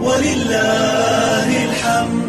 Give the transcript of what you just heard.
ولله الحمد.